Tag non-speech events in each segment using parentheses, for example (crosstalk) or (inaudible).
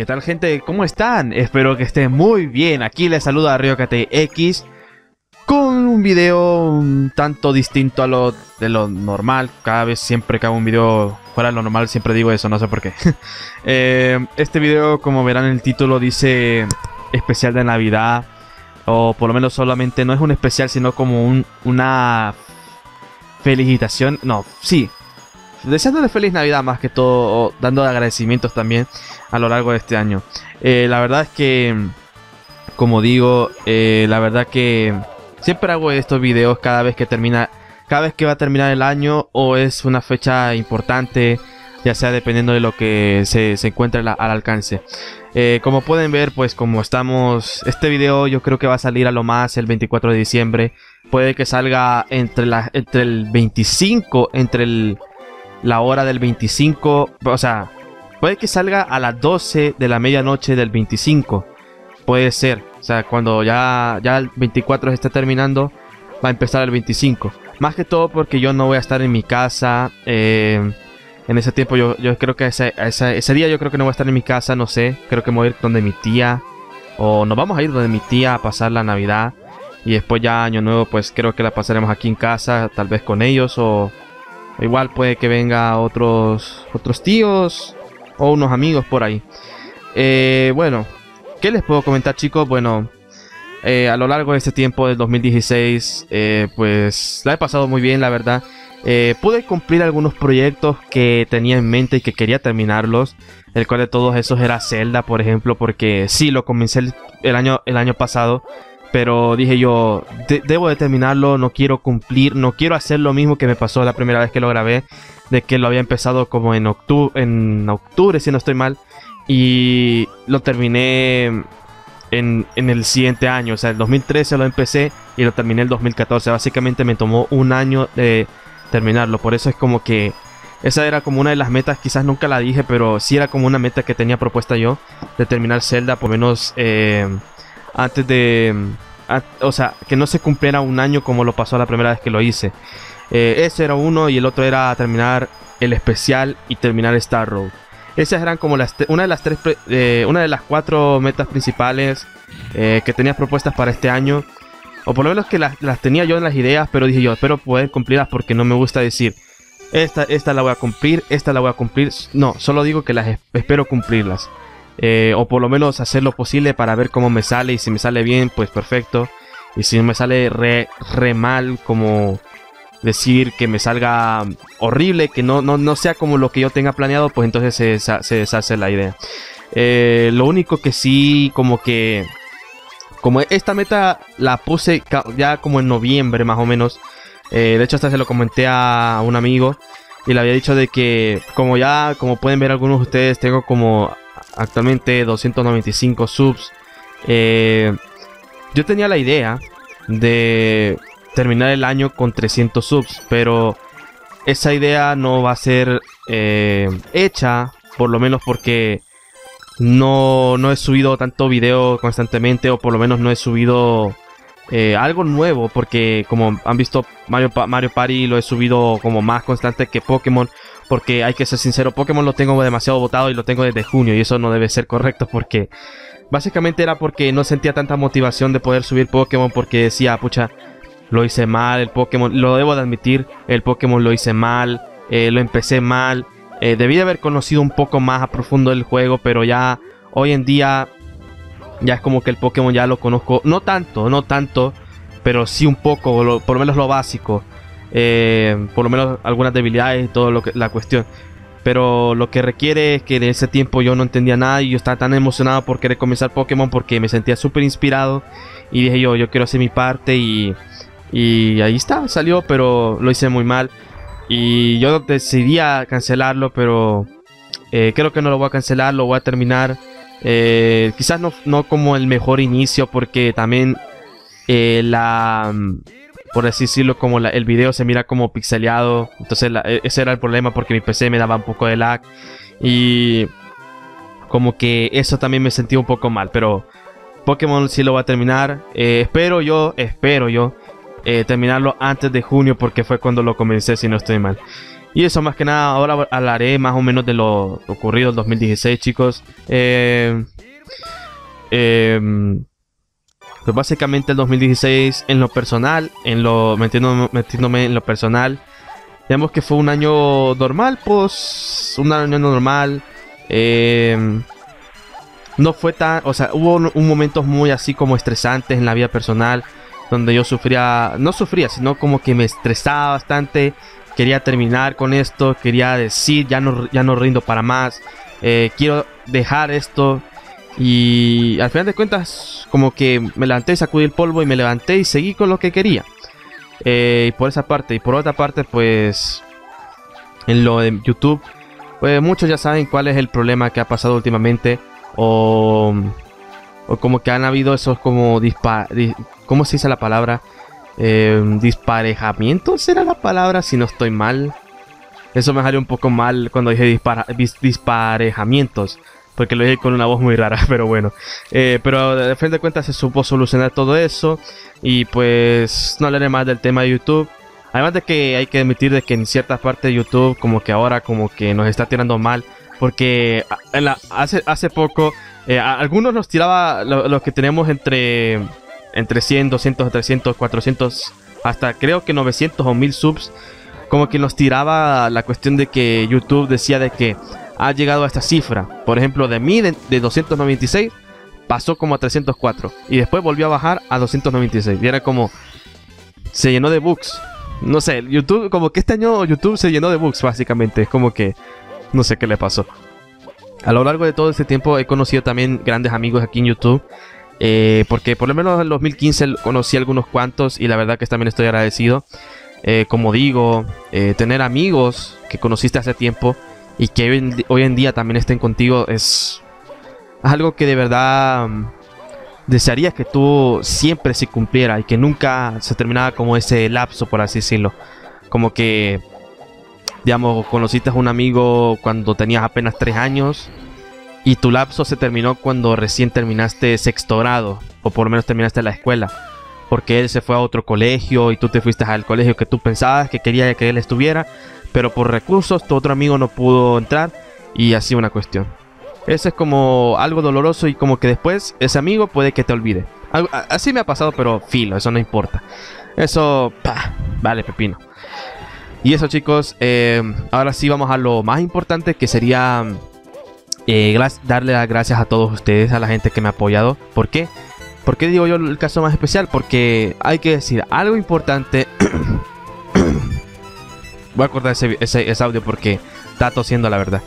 ¿Qué tal gente? ¿Cómo están? Espero que estén muy bien. Aquí les saluda RioKTX con un video un tanto distinto a lo de lo normal. Cada vez siempre que hago un video fuera de lo normal siempre digo eso, no sé por qué. (laughs) Eh, este video, como verán en el título, dice especial de Navidad. O por lo menos solamente no es un especial, sino como un, una felicitación. No, sí, deseándole feliz Navidad más que todo, dando agradecimientos también a lo largo de este año. Eh, la verdad es que, como digo, eh, la verdad que siempre hago estos videos cada vez que termina, cada vez que va a terminar el año o es una fecha importante, ya sea dependiendo de lo que se, se encuentre al, alcance. Eh, como pueden ver, pues como estamos, este video yo creo que va a salir a lo más el 24 de diciembre. Puede que salga entre, la, entre el 25, entre el la hora del 25, o sea, puede que salga a las 12 de la medianoche del 25. Puede ser, o sea, cuando ya, ya el 24 se está terminando, va a empezar el 25. Más que todo porque yo no voy a estar en mi casa. Eh, en ese tiempo yo, yo creo que ese, ese, día yo creo que no voy a estar en mi casa, no sé. Creo que me voy a ir donde mi tía. O nos vamos a ir donde mi tía a pasar la Navidad. Y después ya año nuevo pues creo que la pasaremos aquí en casa, tal vez con ellos o Igual puede que venga otros, otros tíos o unos amigos por ahí. Eh, bueno, ¿qué les puedo comentar chicos? Bueno, eh, a lo largo de este tiempo del 2016, eh, pues la he pasado muy bien, la verdad. pude cumplir algunos proyectos que tenía en mente y que quería terminarlos. El cual de todos esos era Zelda, por ejemplo, porque sí, lo comencé el, año, el año pasado. Pero dije yo, debo de terminarlo, no quiero cumplir, no quiero hacer lo mismo que me pasó la primera vez que lo grabé, de que lo había empezado como en octubre, en octubre si no estoy mal, y lo terminé en, en, el siguiente año, o sea, el 2013 lo empecé y lo terminé el 2014, básicamente me tomó un año de terminarlo, por eso es como que esa era como una de las metas, quizás nunca la dije, pero sí era como una meta que tenía propuesta yo, de terminar Zelda por menos... Eh, antes de... o sea, que no se cumpliera un año como lo pasó la primera vez que lo hice. Eh, ese era uno y el otro era terminar el especial y terminar Star Road. Esas eran como las una de las tres, eh, una de las cuatro metas principales eh, que tenía propuestas para este año. O por lo menos que las, las, tenía yo en las ideas, pero dije yo, espero poder cumplirlas porque no me gusta decir, esta, esta la voy a cumplir, esta la voy a cumplir. No, solo digo que las espero cumplirlas. Eh, o por lo menos hacer lo posible para ver cómo me sale y si me sale bien, pues perfecto. Y si me sale re, re mal, como decir que me salga horrible, que no, no, sea como lo que yo tenga planeado, pues entonces se, deshace la idea. Eh, lo único que sí, como que... Como esta meta la puse ya como en noviembre más o menos. Eh, de hecho hasta se lo comenté a un amigo. Y le había dicho de que como ya, como pueden ver algunos de ustedes, tengo como actualmente 295 subs. Eh, yo tenía la idea de terminar el año con 300 subs, pero esa idea no va a ser eh, hecha, por lo menos porque no, no he subido tanto video constantemente, o por lo menos no he subido eh, algo nuevo, porque como han visto Mario, Mario Party lo he subido como más constante que Pokémon, porque hay que ser sincero, Pokémon lo tengo demasiado votado y lo tengo desde junio y eso no debe ser correcto porque básicamente era porque no sentía tanta motivación de poder subir Pokémon porque decía, pucha, lo hice mal, el Pokémon, lo debo de admitir, el Pokémon lo hice mal, eh, lo empecé mal, eh, debí de haber conocido un poco más a profundo el juego, pero ya hoy en día ya es como que el Pokémon ya lo conozco, no tanto, no tanto, pero sí un poco, por lo menos lo básico. Eh, por lo menos algunas debilidades y que la cuestión. Pero lo que requiere es que en ese tiempo yo no entendía nada y yo estaba tan emocionado por querer comenzar Pokémon porque me sentía súper inspirado y dije yo, yo quiero hacer mi parte y, y ahí está, salió, pero lo hice muy mal. Y yo decidí cancelarlo, pero eh, creo que no lo voy a cancelar, lo voy a terminar. Eh, quizás no, no, como el mejor inicio porque también la por decirlo, como el video se mira como pixeleado. Entonces e, ese era el problema porque mi PC me daba un poco de lag. Y como que eso también me sentía un poco mal. Pero Pokémon sí lo va a terminar. Eh, espero yo, espero yo. Eh, terminarlo antes de junio porque fue cuando lo comencé si no estoy mal. Y eso más que nada, ahora hablaré más o menos de lo ocurrido en 2016, chicos. Eh, em, pues básicamente el 2016 en lo personal, en lo metiéndome, en lo personal, digamos que fue un año normal, pues un año normal. Em, no fue tan, o sea, hubo un, momentos muy así como estresantes en la vida personal, donde yo sufría, no sufría, sino como que me estresaba bastante quería terminar con esto, quería decir, ya no, ya no rindo para más, eh, quiero dejar esto. Y al final de cuentas, como que me levanté, sacudí el polvo y me levanté y seguí con lo que quería. Eh, y por esa parte, y por otra parte, pues en lo de YouTube, pues muchos ya saben cuál es el problema que ha pasado últimamente. O, o como que han habido esos como dispar... ¿Cómo se dice la palabra? Eh, disparejamiento será la palabra, si no estoy mal. Eso me salió un poco mal cuando dije disparejamientos. Porque lo dije con una voz muy rara, (laughs) pero bueno. Eh, pero de frente de cuentas se supo solucionar todo eso. Y pues no hablaré más del tema de YouTube. Además de que hay que admitir de que en ciertas partes de YouTube como que ahora como que nos está tirando mal. Porque hace, hace poco eh, algunos nos tiraba lo, que tenemos entre entre 100, 200, 300, 400, hasta creo que 900 o 1000 subs, como que nos tiraba la cuestión de que YouTube decía de que ha llegado a esta cifra. Por ejemplo, de mí, de, 296, pasó como a 304. Y después volvió a bajar a 296. Y era como... Se llenó de bugs. No sé, YouTube, como que este año YouTube se llenó de bugs, básicamente. Es como que... No sé qué le pasó. A lo largo de todo este tiempo he conocido también grandes amigos aquí en YouTube eh, porque por lo menos en el 2015 conocí algunos cuantos y la verdad que también estoy agradecido. Eh, como digo, eh, tener amigos que conociste hace tiempo y que hoy en, día también estén contigo es algo que de verdad mm, desearía que tú siempre se cumpliera y que nunca se terminara como ese lapso, por así decirlo. Como que, digamos, conociste a un amigo cuando tenías apenas 3 años y tu lapso se terminó cuando recién terminaste sexto grado, o por lo menos terminaste la escuela, porque él se fue a otro colegio y tú te fuiste al colegio que tú pensabas que quería que él estuviera, pero por recursos tu otro amigo no pudo entrar y así una cuestión. Eso es como algo doloroso y como que después ese amigo puede que te olvide. Así me ha pasado, pero filo, eso no importa. Eso, vale, pepino. Y eso chicos, eh, ahora sí vamos a lo más importante que sería eh, darle las gracias a todos ustedes, a la gente que me ha apoyado. ¿Por qué? ¿Por qué digo yo el caso más especial? Porque hay que decir algo importante. (clears throat) Voy a acordar ese, audio porque está tosiendo la verdad.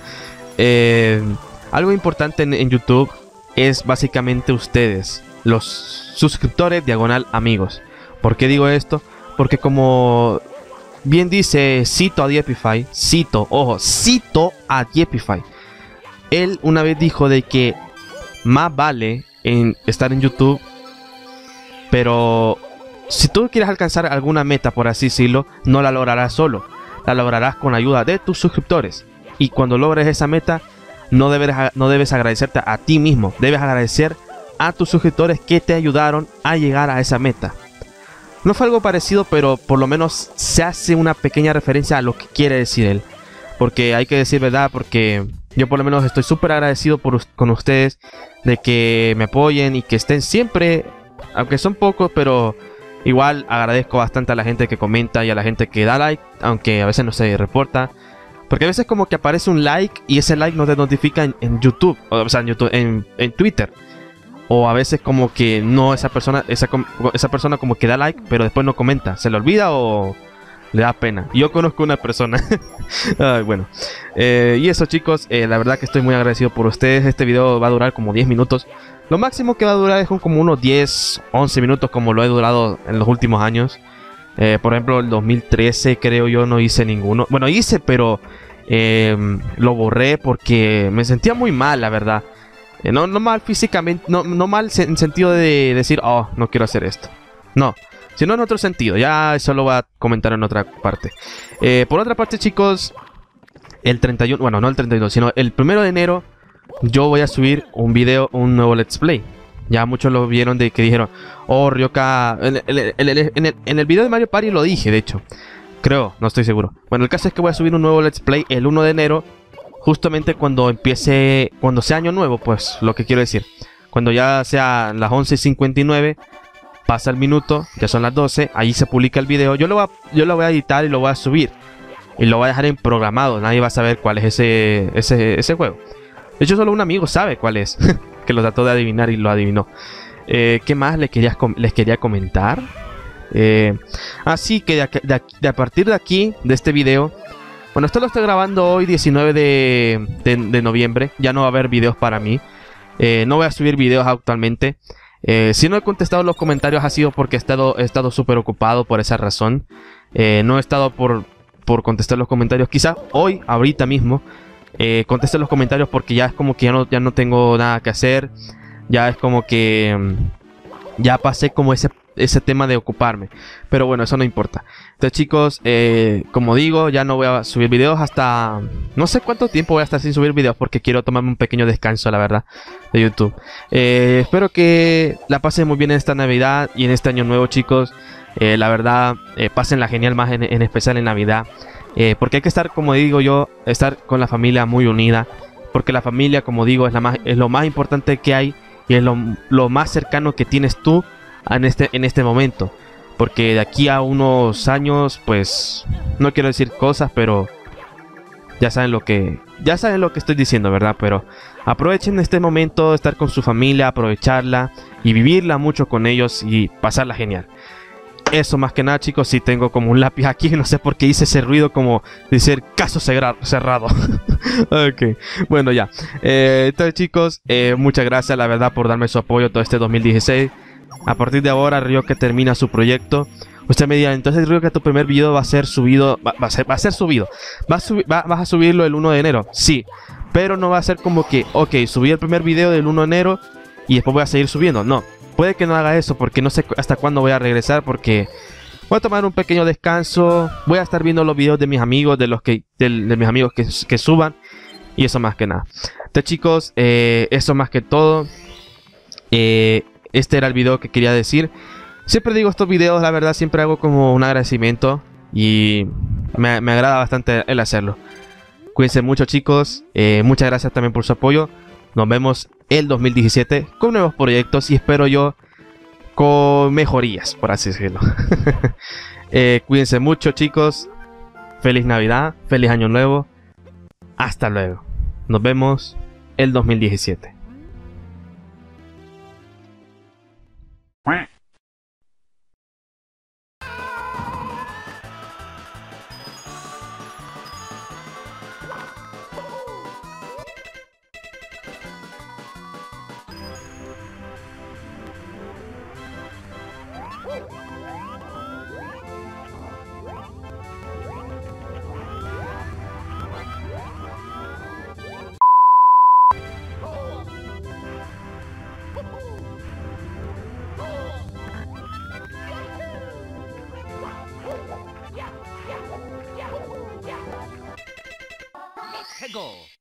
Eh, algo importante en, YouTube es básicamente ustedes, los suscriptores diagonal amigos. ¿Por qué digo esto? Porque como bien dice, cito a Diepify, cito, ojo, cito a Diepify él una vez dijo de que más vale en estar en YouTube, pero si tú quieres alcanzar alguna meta, por así decirlo, no la lograrás solo, la lograrás con ayuda de tus suscriptores. Y cuando logres esa meta, no debes, no debes agradecerte a ti mismo, debes agradecer a tus suscriptores que te ayudaron a llegar a esa meta. No fue algo parecido, pero por lo menos se hace una pequeña referencia a lo que quiere decir él. Porque hay que decir verdad, porque yo por lo menos estoy súper agradecido con ustedes de que me apoyen y que estén siempre, aunque son pocos, pero igual agradezco bastante a la gente que comenta y a la gente que da like, aunque a veces no se reporta. Porque a veces como que aparece un like y ese like no te notifica en, YouTube, o sea, en, YouTube, en, Twitter. O a veces como que no esa persona, esa, esa persona como que da like, pero después no comenta. ¿Se le olvida o, le da pena. Yo conozco una persona. (laughs) bueno. Eh, y eso chicos, eh, la verdad que estoy muy agradecido por ustedes. Este video va a durar como 10 minutos. Lo máximo que va a durar es como unos 10, 11 minutos como lo he durado en los últimos años. Eh, por ejemplo, el 2013 creo yo no hice ninguno. Bueno, hice, pero lo borré porque me sentía muy mal, la verdad. no, no mal físicamente, no, no mal en sentido de decir, oh, no quiero hacer esto. No, sino en otro sentido. Ya eso lo voy a comentar en otra parte. Eh, por otra parte, chicos, el 31, bueno, no el 31, sino el 1 de enero, yo voy a subir un video, un nuevo Let's Play. Ya muchos lo vieron de que dijeron, oh, Ryoka, en, el, video de Mario Party lo dije, de hecho. Creo, no estoy seguro. Bueno, el caso es que voy a subir un nuevo Let's Play el 1 de enero. Justamente cuando empiece, cuando sea año nuevo, pues lo que quiero decir. Cuando ya sea las 11.59, pasa el minuto, ya son las 12, ahí se publica el video. Yo lo, voy a, yo lo voy a editar y lo voy a subir. Y lo voy a dejar en programado, nadie va a saber cuál es ese, ese, ese juego. De hecho, solo un amigo sabe cuál es, (laughs) que lo trató de adivinar y lo adivinó. Eh, ¿Qué más les quería, les quería comentar? Eh, así que de, a partir de aquí, de este video, bueno, esto lo estoy grabando hoy 19 de, noviembre, ya no va a haber videos para mí. Eh, no voy a subir videos actualmente. si no he contestado los comentarios ha sido porque he estado he estado súper ocupado por esa razón. no he estado por, por contestar los comentarios. Quizás hoy, ahorita mismo, eh, conteste los comentarios porque ya es como que ya no, ya no tengo nada que hacer. Ya es como que mm, ya pasé como ese, ese tema de ocuparme. Pero bueno, eso no importa. Entonces chicos, eh, como digo, ya no voy a subir videos hasta... No sé cuánto tiempo voy a estar sin subir videos porque quiero tomarme un pequeño descanso, la verdad, de YouTube. Eh, espero que la pasen muy bien en esta Navidad y en este año nuevo chicos. Eh, la verdad, pasenla genial más en especial en Navidad. Eh, porque hay que estar, como digo yo, estar con la familia muy unida. Porque la familia, como digo, es, la más, es lo más importante que hay y es lo, más cercano que tienes tú en este, en este momento. Porque de aquí a unos años, pues, no quiero decir cosas, pero ya saben lo que, ya saben lo que estoy diciendo, ¿verdad? Pero aprovechen este momento, de estar con su familia, aprovecharla y vivirla mucho con ellos y pasarla genial. Eso más que nada, chicos, si tengo como un lápiz aquí, (laughs) no sé por qué hice ese ruido como decir caso cerrado. (laughs) ok, bueno ya. Eh, entonces, chicos, eh, muchas gracias, la verdad, por darme su apoyo todo este 2016. A partir de ahora, Río que termina su proyecto. Usted me dirá, entonces Río que tu primer video va a ser subido, va, a, ser, va a ser subido. ¿Vas a subirlo el 1 de enero? Sí. Pero no va a ser como que, ok, subí el primer video del 1 de enero y después voy a seguir subiendo. No, Puede que no haga eso porque no sé hasta cuándo voy a regresar porque voy a tomar un pequeño descanso. Voy a estar viendo los videos de mis amigos, de los que de, mis amigos que, suban y eso más que nada. Entonces chicos, eh, eso más que todo. Eh, este era el video que quería decir. Siempre digo estos videos, la verdad, siempre hago como un agradecimiento y me, agrada bastante el hacerlo. Cuídense mucho chicos, eh, muchas gracias también por su apoyo. Nos vemos el 2017 con nuevos proyectos y espero yo con mejorías, por así decirlo. (laughs) Eh, cuídense mucho chicos. Feliz Navidad, feliz Año Nuevo. Hasta luego. Nos vemos el 2017. Let's go!